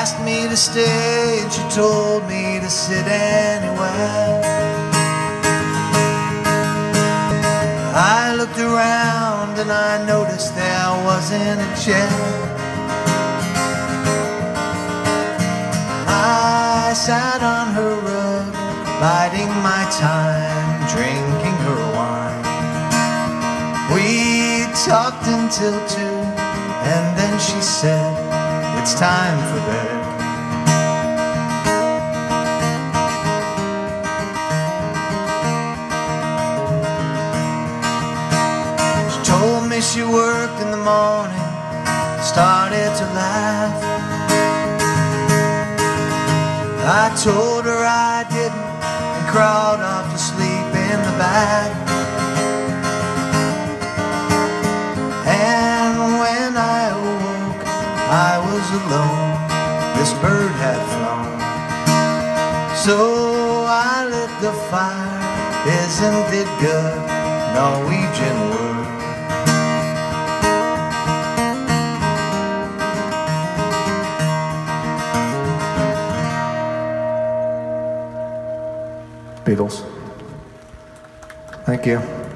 asked me to stay and she told me to sit anywhere. I looked around and I noticed there wasn't a chair. I sat on her rug, biding my time, drinking her wine. We talked until two, and then she said, time for bed. She told me she worked in the morning, started to laugh. I told her I didn't and crawled off to sleep in the back. Alone. This bird had flown. So I lit the fire. Isn't it good? Norwegian wood. Beatles. Thank you.